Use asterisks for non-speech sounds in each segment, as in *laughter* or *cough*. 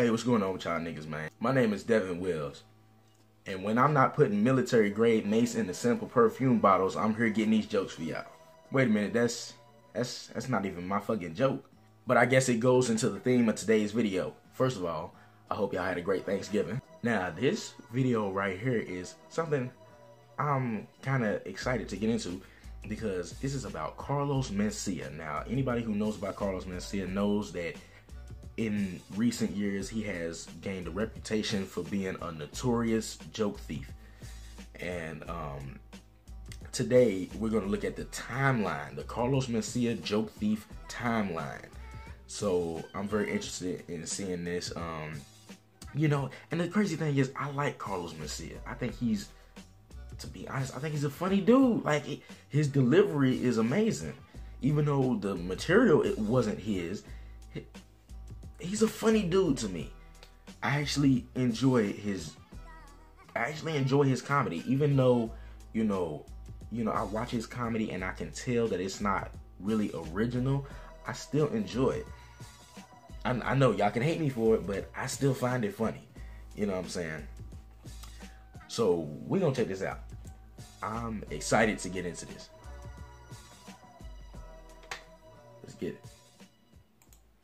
Hey, what's going on with y'all niggas, man? My name is Devon Wells. And when I'm not putting military grade mace in the simple perfume bottles, I'm here getting these jokes for y'all. Wait a minute, that's that's that's not even my fucking joke. But I guess it goes into the theme of today's video. First of all, I hope y'all had a great Thanksgiving. Now, this video right here is something I'm kind of excited to get into because this is about Carlos Mencia. Now, anybody who knows about Carlos Mencia knows that in recent years he has gained a reputation for being a notorious joke thief. And um, today we're going to look at the timeline, the Carlos Mencia joke thief timeline. So I'm very interested in seeing this. Um, you know, and the crazy thing is, I like Carlos Mencia. I think he's to be honest, I think he's a funny dude. Like his delivery is amazing, even though the material it wasn't his. He's a funny dude to me. I actually enjoy his. I actually enjoy his comedy, even though you know, you know, I watch his comedy and I can tell that it's not really original. I still enjoy it. I, I know y'all can hate me for it, but I still find it funny. You know what I'm saying? So we're gonna check this out. I'm excited to get into this. Let's get it.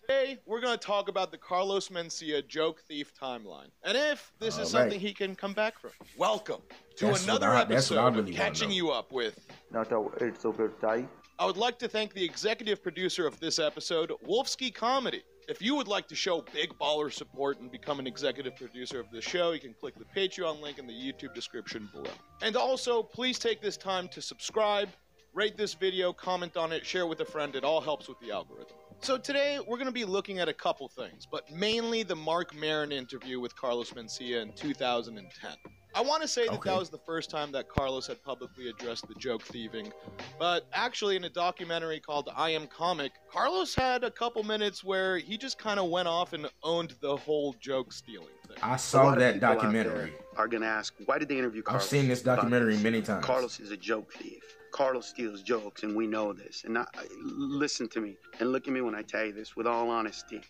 Today, we're going to talk about the Carlos Mencia joke thief timeline, and if this All is right. something he can come back from. Welcome to that's another I, episode really of Catching You Up with. Not a, it's over die. I would like to thank the executive producer of this episode, Wolfsky Comedy. If you would like to show big baller support and become an executive producer of the show, you can click the Patreon link in the YouTube description below. And also, please take this time to subscribe, rate this video, comment on it, share with a friend. It all helps with the algorithm. So today we're going to be looking at a couple things, but mainly the Marc Maron interview with Carlos Mencia in 2010. I want to say that okay. that was the first time that Carlos had publicly addressed the joke thieving, but actually in a documentary called I Am Comic, Carlos had a couple minutes where he just kind of went off and owned the whole joke stealing thing. I saw that documentary. Are going to ask, why did they interview Carlos? I've seen this documentary many times. Carlos is a joke thief. Carlos steals jokes, and we know this. And I, listen to me and look at me when I tell you this with all honesty.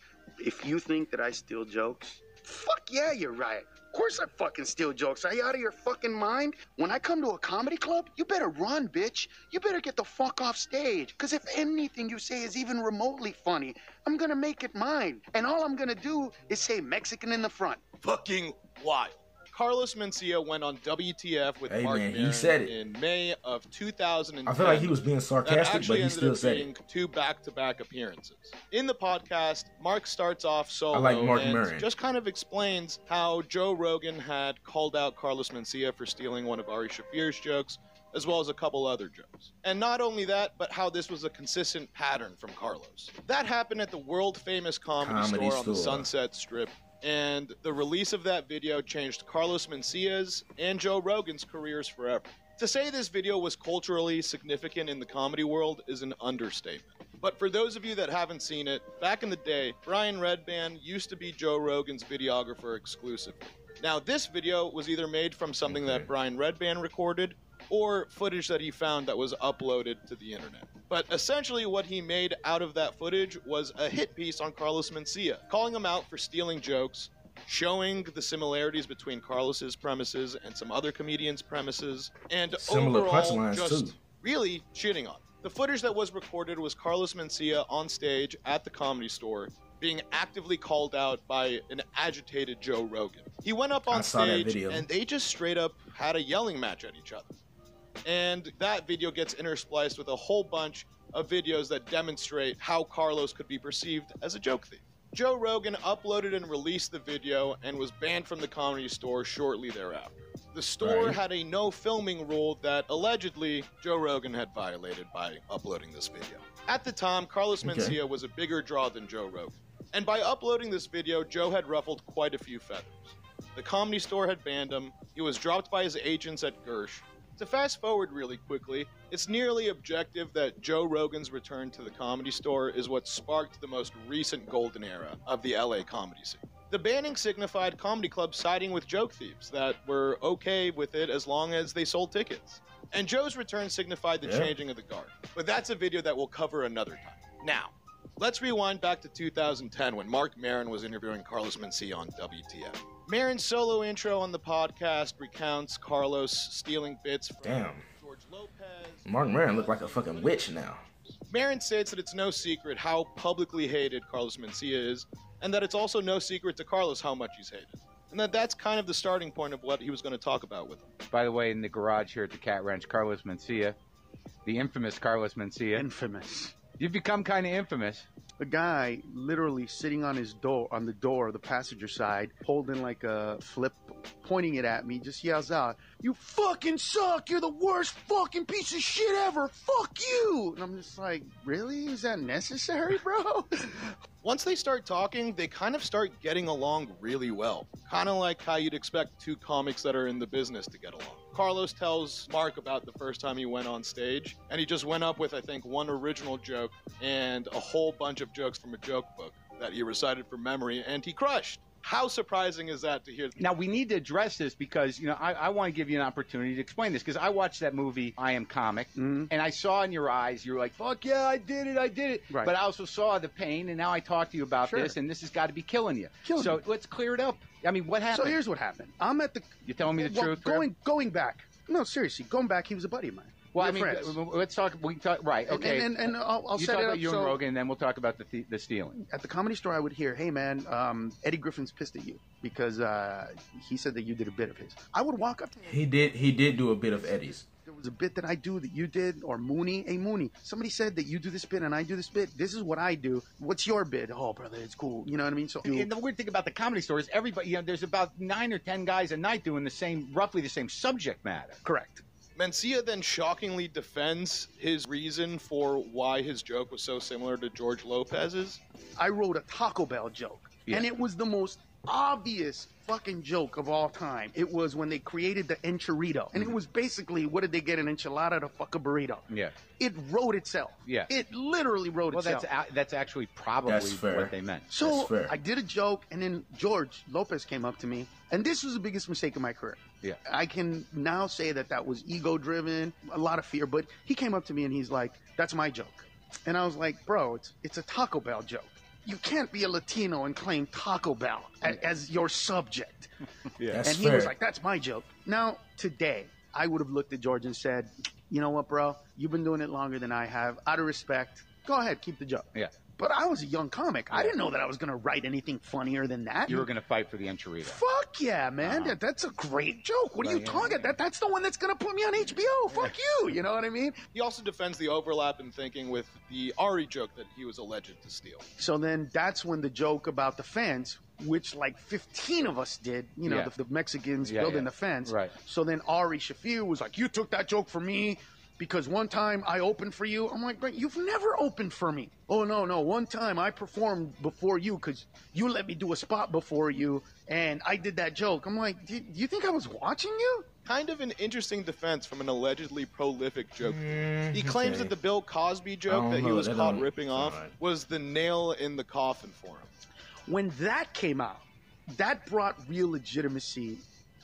If you think that I steal jokes, fuck yeah, you're right. Of course I fucking steal jokes. Are you out of your fucking mind? When I come to a comedy club, you better run, bitch. You better get the fuck off stage. Because if anything you say is even remotely funny, I'm gonna make it mine. And all I'm gonna do is say Mexican in the front. Fucking wild. Carlos Mencia went on WTF with hey, Mark man, he said it. in May of 2010. I feel like he was being sarcastic, but he still said it. Two back-to-back appearances. In the podcast, Mark starts off solo I like Mark and Maron. just kind of explains how Joe Rogan had called out Carlos Mencia for stealing one of Ari Shaffir's jokes as well as a couple other jokes. And not only that, but how this was a consistent pattern from Carlos. That happened at the world famous comedy, comedy store, store on the Sunset Strip and the release of that video changed Carlos Mencia's and Joe Rogan's careers forever. To say this video was culturally significant in the comedy world is an understatement. But for those of you that haven't seen it, back in the day, Brian Redban used to be Joe Rogan's videographer exclusively. Now, this video was either made from something okay. that Brian Redban recorded or footage that he found that was uploaded to the internet. But essentially, what he made out of that footage was a hit piece on Carlos Mencia, calling him out for stealing jokes, showing the similarities between Carlos's premises and some other comedians' premises, and Similar overall just too. really shitting on. The footage that was recorded was Carlos Mencia on stage at the comedy store being actively called out by an agitated Joe Rogan. He went up on stage and they just straight up had a yelling match at each other. And that video gets interspliced with a whole bunch of videos that demonstrate how Carlos could be perceived as a joke thief. Joe Rogan uploaded and released the video and was banned from the comedy store shortly thereafter. The store right. had a no filming rule that allegedly Joe Rogan had violated by uploading this video. At the time, Carlos Mencia okay. was a bigger draw than Joe Rogan. And by uploading this video, Joe had ruffled quite a few feathers. The comedy store had banned him, he was dropped by his agents at Gersh, to fast forward really quickly, it's nearly objective that Joe Rogan's return to the comedy store is what sparked the most recent golden era of the LA comedy scene. The banning signified comedy clubs siding with joke thieves that were okay with it as long as they sold tickets. And Joe's return signified the yeah. changing of the guard. But that's a video that we'll cover another time. Now, Let's rewind back to 2010 when Marc Maron was interviewing Carlos Mencia on WTF. Maron's solo intro on the podcast recounts Carlos stealing bits from Damn. George Lopez. Marc Maron look like a fucking witch now. Maron states that it's no secret how publicly hated Carlos Mencia is, and that it's also no secret to Carlos how much he's hated. And that that's kind of the starting point of what he was going to talk about with him. By the way, in the garage here at the Cat Ranch, Carlos Mencia, the infamous Carlos Mencia. Infamous. You've become kind of infamous. A guy literally sitting on his door, on the door, the passenger side, holding like a flip, pointing it at me, just yells out, "You fucking suck! You're the worst fucking piece of shit ever! Fuck you!" And I'm just like, really? Is that necessary, *laughs* bro? Once they start talking, they kind of start getting along really well. Kind of like how you'd expect two comics that are in the business to get along. Carlos tells Mark about the first time he went on stage, and he just went up with, I think, one original joke and a whole bunch of jokes from a joke book that he recited from memory, and he crushed. How surprising is that to hear? Now we need to address this because you know I, I want to give you an opportunity to explain this because I watched that movie I Am Comic Mhm. and I saw in your eyes you're like fuck yeah I did it I did it Right. but I also saw the pain and now I talk to you about Sure. this and this has got to be killing you Killing so me. let's clear it up I mean what happened? So here's what happened. I'm at the. you're telling me the well, truth Going going back. No, seriously, going back. He was a buddy of mine. Well I We're mean friends. w- w- let's talk we can talk right okay And, and, and I'll, I'll you set talk it about up. you so and Rogan and then we'll talk about the th- the stealing at the comedy store, I would hear, "Hey man, um, Eddie Griffin's pissed at you because uh, he said that you did a bit of his." I would walk up to him. He did he did do a bit of Eddie's. There was a bit that I do that you did, or Mooney. Hey Mooney, somebody said that you do this bit and I do this bit. This is what I do. What's your bit? Oh brother, it's cool. You know what I mean? So And the weird thing about the comedy store is everybody, you know, there's about nine or ten guys a night doing the same, roughly the same subject matter. correct. Mencia then shockingly defends his reason for why his joke was so similar to George Lopez's. I wrote a Taco Bell joke, Yeah. and it was the most obvious fucking joke of all time. It was when they created the enchilada, and it mm-hmm. was basically what did they get an enchilada to fuck a burrito? Yeah. It wrote itself. Yeah. It literally wrote Well, itself. that's a- that's actually probably That's fair. what they meant. So That's fair. I did a joke, and then George Lopez came up to me, and this was the biggest mistake of my career. Yeah. I can now say that that was ego driven, a lot of fear. But he came up to me and he's like, "That's my joke," and I was like, "Bro, it's it's a Taco Bell joke. You can't be a Latino and claim Taco Bell a- as your subject." *laughs* That's and he fair. was like, "That's my joke." Now today, I would have looked at George and said, "You know what, bro? You've been doing it longer than I have. Out of respect, go ahead, keep the joke." Yeah. But I was a young comic. I didn't know that I was going to write anything funnier than that. You were going to fight for the enchilada. Fuck yeah, man! Uh-huh. That, that's a great joke. What are you yeah, talking? yeah. That that's the one that's gonna put me on HBO. Fuck you. You know what I mean? He also defends the overlap in thinking with the Ari joke that he was alleged to steal. So then that's when the joke about the fence, which like 15 of us did, you know, Yeah. the, the Mexicans Yeah, building yeah. the fence. Right. So then Ari Shaffir was like, "You took that joke from me." Because one time I opened for you, I'm like, but you've never opened for me. Oh no, no, one time I performed before you because you let me do a spot before you, and I did that joke. I'm like, do, do you think I was watching you? Kind of an interesting defense from an allegedly prolific joke. Mm, He claims okay. that the Bill Cosby joke that he was that caught don't ripping off right. was the nail in the coffin for him. when that came out, that brought real legitimacy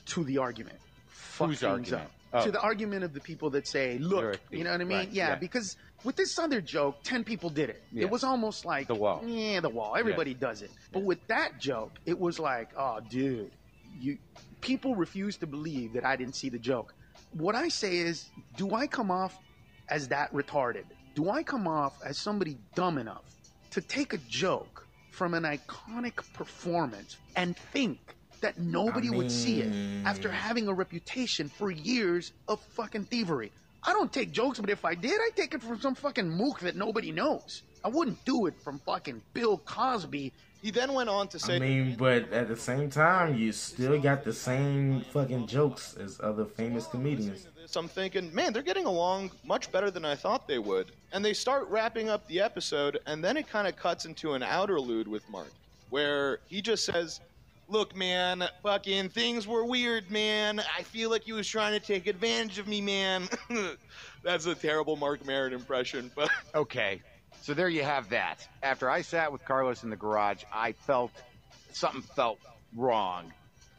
to the argument. Fuck Whose things argument? up. Oh. To the argument of the people that say, look, you know what I mean? Right, Yeah, yeah. because with this other joke, 10 people did it. Yeah. It was almost like, The wall. Yeah, the wall. Everybody does it. But with that joke, it was like, oh, dude, you people refuse to believe that I didn't see the joke. What I say is, do I come off as that retarded? Do I come off as somebody dumb enough to take a joke from an iconic performance and think that nobody would see it after having a reputation for years of fucking thievery? I don't take jokes, but if I did, I'd take it from some fucking mook that nobody knows. I wouldn't do it from fucking Bill Cosby. He then went on to say, I mean, but at the same time, you still got the same fucking jokes as other famous comedians. So I'm thinking, man, they're getting along much better than I thought they would. And they start wrapping up the episode, and then it kind of cuts into an outerlude with Mark, where he just says, Look, man, fucking things were weird, man. I feel like he was trying to take advantage of me, man. *laughs* That's a terrible Marc Maron impression, but *laughs* Okay, so there you have that. After I sat with Carlos in the garage, I felt something felt wrong.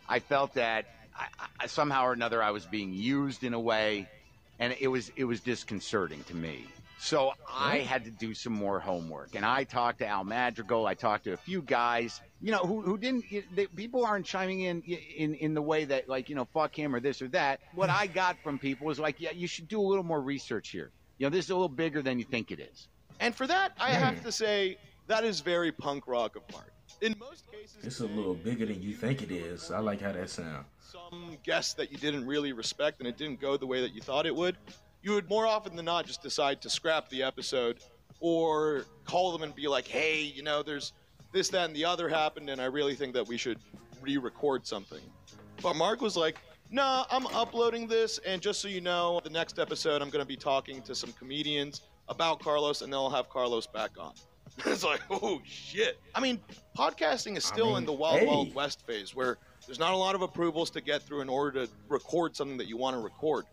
I felt that I, I, somehow or another I was being used in a way, and it was it was disconcerting to me. So I had to do some more homework, and I talked to Al Madrigal. I talked to a few guys, you know, who who didn't. They, people aren't chiming in in in the way that like you know, fuck him or this or that. What I mm-hmm. got from people was like, yeah, you should do a little more research here. You know, this is a little bigger than you think it is. And for that, I have mm. to say that is very punk rock of Mark. In most cases, It's a little bigger than you think it is. I like how that sounds. some guest that you didn't really respect and it didn't go the way that you thought it would, you would more often than not just decide to scrap the episode or call them and be like, hey, you know, there's this, that, and the other happened, and I really think that we should re record something. But Mark was like, nah, I'm uploading this, and just so you know, the next episode I'm going to be talking to some comedians about Carlos, and then I'll have Carlos back on. *laughs* it's like, oh shit. I mean, podcasting is still mean, in the wild, hey. wild west phase where there's not a lot of approvals to get through in order to record something that you want to record.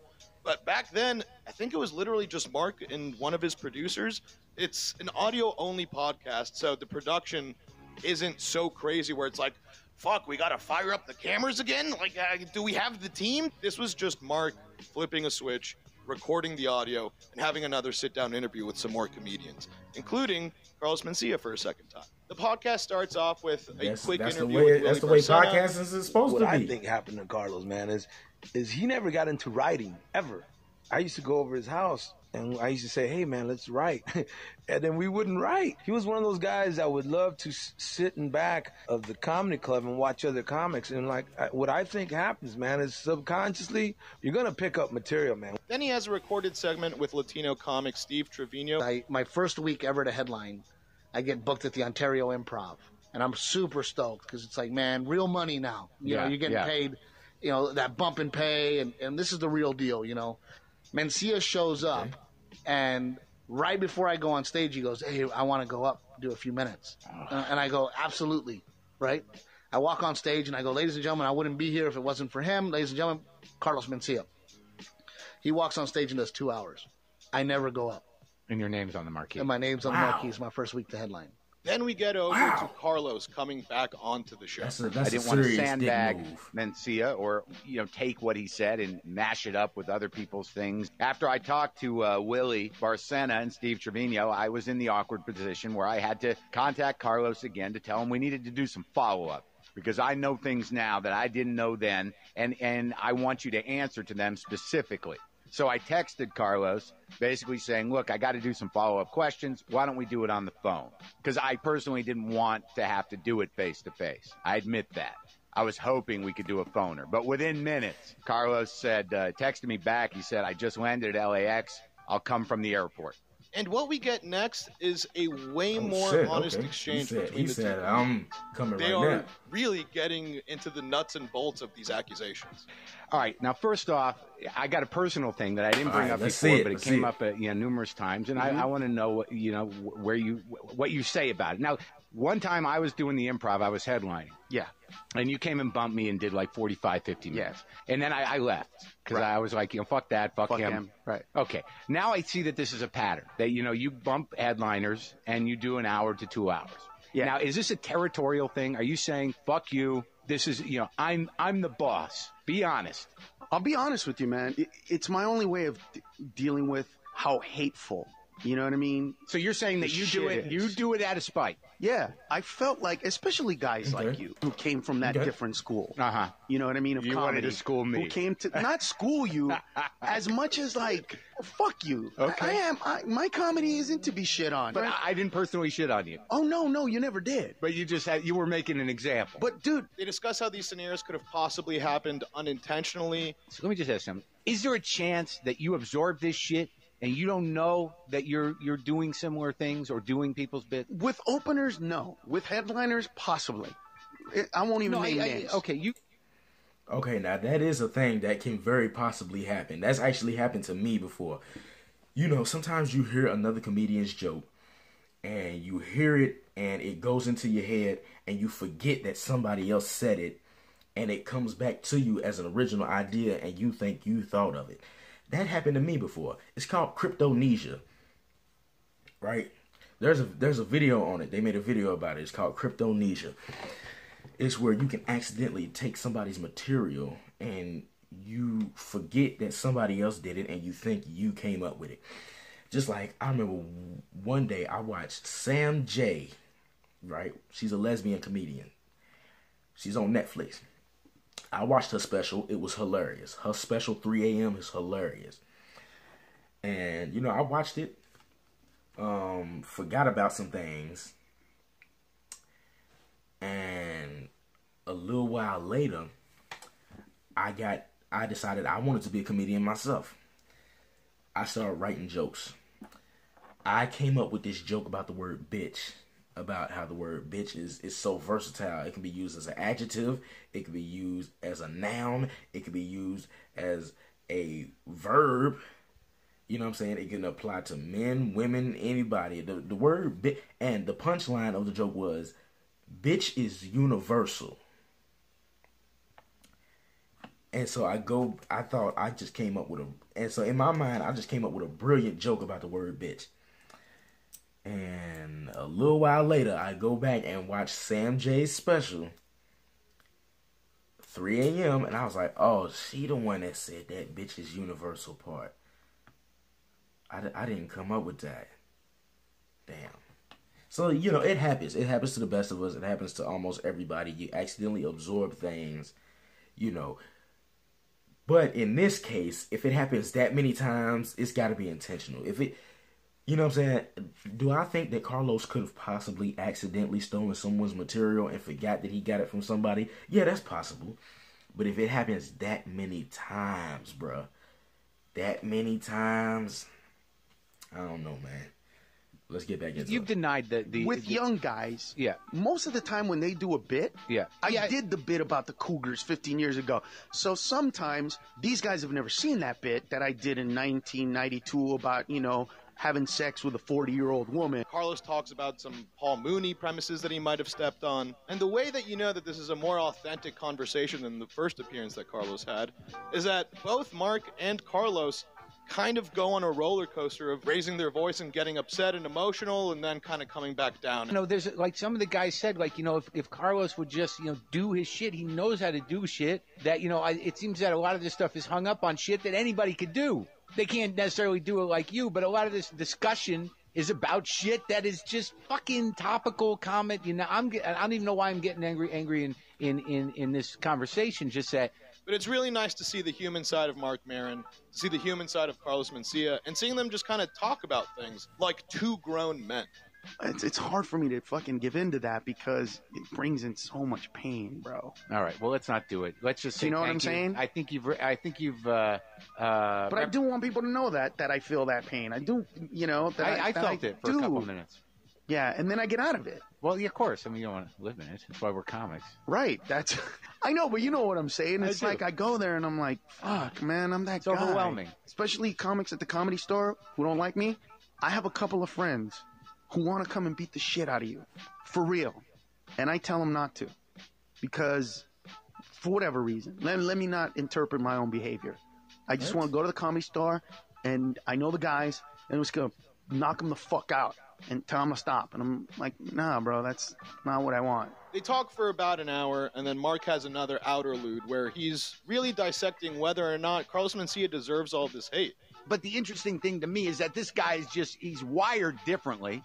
But back then, I think it was literally just Mark and one of his producers. It's an audio only podcast, so the production isn't so crazy where it's like, fuck, we gotta fire up the cameras again? Like, uh, do we have the team? This was just Mark flipping a switch, recording the audio, and having another sit down interview with some more comedians, including Carlos Mencia for a second time. The podcast starts off with a That's, quick that's the interview way. with That's the way Barcena. podcasting is supposed what to I think happened to Carlos, man, is is he never got into writing ever. I used to go over his house and I used to say, "Hey, man, let's write," *laughs* and then we wouldn't write. He was one of those guys that would love to s- sit in back of the comedy club and watch other comics. And like, I- what I think happens, man, is subconsciously you're gonna pick up material, man. Then he has a recorded segment with Latino comic Steve Trevino. I, my first week ever to headline, I get booked at the Ontario Improv, and I'm super stoked because it's like, man, real money now. You Yeah, know, you're getting yeah. paid, you know, that bump in pay, and, and this is the real deal. You know, Mencia shows up, and right before I go on stage, he goes, "Hey, I want to go up, do a few minutes," Uh, and I go, "Absolutely, right." I walk on stage and I go, "Ladies and gentlemen, I wouldn't be here if it wasn't for him." Ladies and gentlemen, Carlos Mencia. He walks on stage and does two hours. I never go up. And your name's on the marquee. And my name's on the marquee. It's my first week to headline. Then we get over Wow. to Carlos coming back onto the show. That's a I that's a didn't want to sandbag move. Mencia or you know take what he said and mash it up with other people's things. After I talked to uh, Willie Barcena and Steve Trevino, I was in the awkward position where I had to contact Carlos again to tell him we needed to do some follow up because I know things now that I didn't know then, and and I want you to answer to them specifically. So I texted Carlos basically saying, look, I got to do some follow up questions. Why don't we do it on the phone? Because I personally didn't want to have to do it face to face. I admit that. I was hoping we could do a phoner. But within minutes, Carlos said, uh, texted me back. He said, I just landed at LAX. I'll come from the airport. And what we get next is a way Oh, more shit, honest okay. exchange He said, between the said two. I'm coming they right are now. really getting into the nuts and bolts of these accusations. All right. Now, first off, I got a personal thing that I didn't bring right, up before, it, but it came it. up uh, you know numerous times, and I, I want to know what you know where you what you say about it. Now, one time I was doing the improv, I was headlining, Yeah. and you came and bumped me and did like 45, 50 minutes, Yes. and then I, I left because I was like, you know, fuck that, fuck, Fuck him. him. Right. Okay. Now I see that this is a pattern that you know you bump headliners and you do an hour to two hours. Yeah. Now, is this a territorial thing? Are you saying fuck you? This is you know I'm I'm the boss. Be honest. I'll be honest with you, man. It, it's my only way of d- dealing with how hateful. You know what I mean? So you're saying that you do it, you do it out of spite. Yeah, I felt like, especially guys Okay. like you who came from that Okay. different school. Uh huh. You know what I mean? Of You wanted comedy. to school me. Who came to not school you *laughs* as much as like fuck you. I- Okay. I, am. I, my comedy isn't to be shit on. But I, I didn't personally shit on you. oh no, no, you never did. But you just had you were making an example. But dude, They discuss how these scenarios could have possibly happened unintentionally. so let me just ask something. Is there a chance that you absorb this shit and you don't know that you're you're doing similar things or doing people's bit? with openers, no. With headliners, possibly. I won't even No, name I- names. okay, you Okay, now that is a thing that can very possibly happen. That's actually happened to me before. You know, sometimes you hear another comedian's joke and you hear it and it goes into your head and you forget that somebody else said it and it comes back to you as an original idea and you think you thought of it. That happened to me before. It's called cryptomnesia. Right? There's a there's a video on it. They made a video about it. It's called cryptomnesia it's where you can accidentally take somebody's material and you forget that somebody else did it and you think you came up with it. Just like I remember one day I watched Sam Jay, right? She's a lesbian comedian. She's on Netflix. I watched her special. It was hilarious. Her special 3 a.m. is hilarious. And you know, I watched it. Um, forgot about some things. And a little while later, I got I decided I wanted to be a comedian myself. I started writing jokes. I came up with this joke about the word bitch, about how the word bitch is, is so versatile. It can be used as an adjective, it can be used as a noun, it can be used as a verb. You know what I'm saying? It can apply to men, women, anybody. The the word bitch and the punchline of the joke was bitch is universal. And so I go, I thought I just came up with a, and so in my mind, I just came up with a brilliant joke about the word bitch. And a little while later, I go back and watch Sam Jay's special, 3 a.m., and I was like, oh, she the one that said that bitch is universal part. I, I didn't come up with that. Damn. So, you know, it happens. It happens to the best of us. It happens to almost everybody. You accidentally absorb things, you know, but in this case, if it happens that many times, it's got to be intentional. If it, you know what I'm saying? Do I think that Carlos could have possibly accidentally stolen someone's material and forgot that he got it from somebody? Yeah, that's possible. But if it happens that many times, bruh, that many times, I don't know, man. Let's get back into You've it. denied the, the with the- young guys, Yeah. most of the time when they do a bit, Yeah. I Yeah. did the bit about the Cougars 15 years ago. So sometimes these guys have never seen that bit that I did in 1992 about, you know, having sex with a 40 year old woman. Carlos talks about some Paul Mooney premises that he might have stepped on. And the way that you know that this is a more authentic conversation than the first appearance that Carlos had is that both Mark and Carlos kind of go on a roller coaster of raising their voice and getting upset and emotional and then kind of coming back down. You know, there's like some of the guys said, like you know, if, if Carlos would just you know do his shit, he knows how to do shit. That you know, I, it seems that a lot of this stuff is hung up on shit that anybody could do. They can't necessarily do it like you, but a lot of this discussion is about shit that is just fucking topical comment. You know, I'm I don't even know why I'm getting angry angry in in in, in this conversation. Just that But it's really nice to see the human side of Marc Maron, to see the human side of Carlos Mencia, and seeing them just kind of talk about things like two grown men. It's, it's hard for me to fucking give in to that because it brings in so much pain, bro. all right. Well, let's not do it. Let's just. Do you know what I'm saying? I think you've. re- I think you've. Uh, uh, But I do want people to know that that I feel that pain. I do, you know. That I, I that felt it for do. a couple minutes. Yeah, and then I get out of it. Well, yeah, of course. I mean, you don't want to live in it. That's why we're comics. Right. That's. *laughs* I know, but you know what I'm saying. It's do. like I go there and I'm like, fuck, man, I'm that It's guy. overwhelming. Especially comics at the comedy store who don't like me. I have a couple of friends who want to come and beat the shit out of you, for real, and I tell them not to, because for whatever reason. Let, let me not interpret my own behavior. I just want to go to the comedy store, and I know the guys, and I'm just gonna knock them the fuck out and tell them to stop. And I'm like, nah, bro, that's not what I want. They talk for about an hour, and then Mark has another outerlude where he's really dissecting whether or not Carlos Mencia deserves all this hate. But the interesting thing to me is that this guy is just he's wired differently.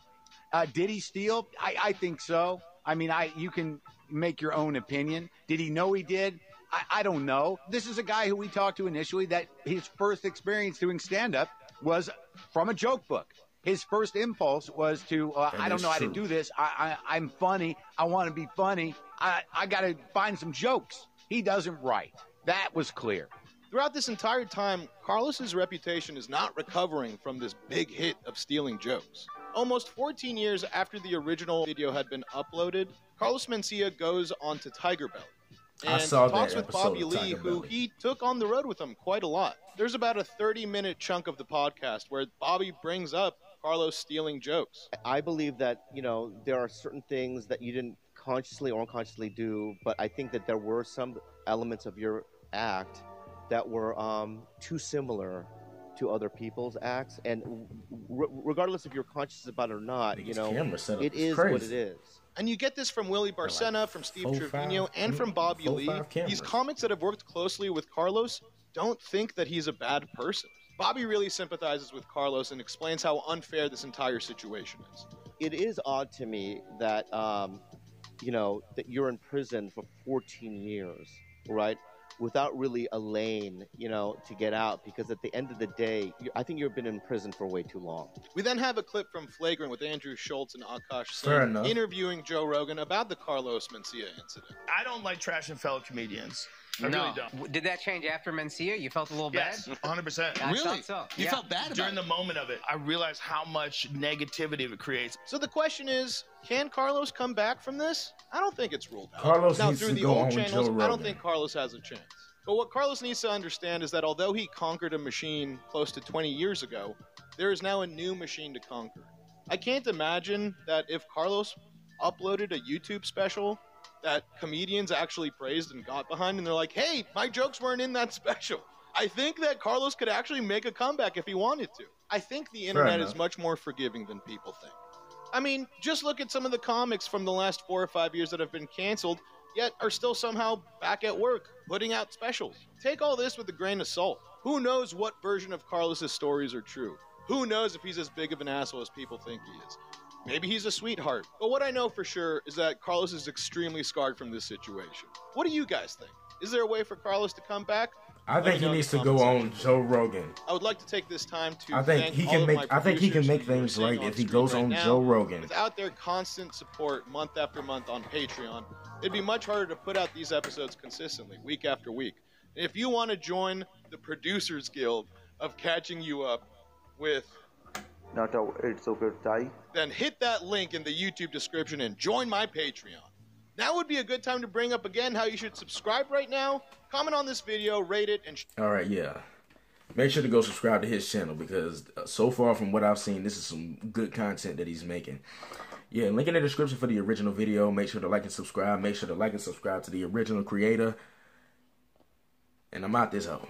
Uh, did he steal? I, I think so. I mean, I you can make your own opinion. Did he know he did? I, I don't know. This is a guy who we talked to initially that his first experience doing stand up was from a joke book. His first impulse was to, uh, I don't is know how to do this. I, I, I'm funny. I want to be funny. I, I got to find some jokes. He doesn't write. That was clear. Throughout this entire time, Carlos's reputation is not recovering from this big hit of stealing jokes. Almost 14 years after the original video had been uploaded, Carlos Mencia goes on to Tiger Belly. I And saw that talks with Bobby Lee, who Belly. he took on the road with him quite a lot. There's about a 30 minute chunk of the podcast where Bobby brings up Carlos stealing jokes. I believe that you know there are certain things that you didn't consciously or unconsciously do, but I think that there were some elements of your act that were um, too similar to other people's acts, and r- regardless if you're conscious about it or not, you know, it is is what it is. And you get this from Willie Barcena, from Steve Trevino, and from Bobby four, Lee. cameras. These comics that have worked closely with Carlos don't think that he's a bad person. Bobby really sympathizes with Carlos and explains how unfair this entire situation is. It is odd to me that um, you know that you're in prison for 14 years, right? Without really a lane, you know, to get out, because at the end of the day, I think you've been in prison for way too long. We then have a clip from Flagrant with Andrew Schultz and Akash Singh interviewing Joe Rogan about the Carlos Mencia incident. I don't like trashing fellow comedians. I no. really don't. Did that change after Mencia? You felt a little Yes, bad? 100%. I thought so. You yeah. felt bad about During it. the moment of it, I realized how much negativity it creates. So the question is, can Carlos come back from this? I don't think it's ruled out. Carlos now needs through to the go old on with channels, I don't think Carlos has a chance. But what Carlos needs to understand is that although he conquered a machine close to 20 years ago, there is now a new machine to conquer. I can't imagine that if Carlos uploaded a YouTube special that comedians actually praised and got behind, and they're like, hey, my jokes weren't in that *laughs* special. I think that Carlos could actually make a comeback if he wanted to. I think the internet is much more forgiving than people think. I mean, just look at some of the comics from the last four or five years that have been canceled, yet are still somehow back at work, putting out specials. Take all this with a grain of salt. Who knows what version of Carlos's stories are true? Who knows if he's as big of an asshole as people think he is? Maybe he's a sweetheart. But what I know for sure is that Carlos is extremely scarred from this situation. What do you guys think? Is there a way for Carlos to come back? I think he needs to go on Joe Rogan. I would like to take this time to I think thank he can make. I think he can make who you are things right if he goes right on now. Joe Rogan. Without their constant support month after month on Patreon, it'd be much harder to put out these episodes consistently, week after week. And if you want to join the Producers Guild of catching you up with, Not how it's okay to die. then hit that link in the YouTube description and join my Patreon. Now would be a good time to bring up again how you should subscribe right now, comment on this video, rate it, and All right, yeah. Make sure to go subscribe to his channel because uh, so far from what I've seen, this is some good content that he's making. Yeah, link in the description for the original video. Make sure to like and subscribe. Make sure to like and subscribe to the original creator. And I'm out this hoe.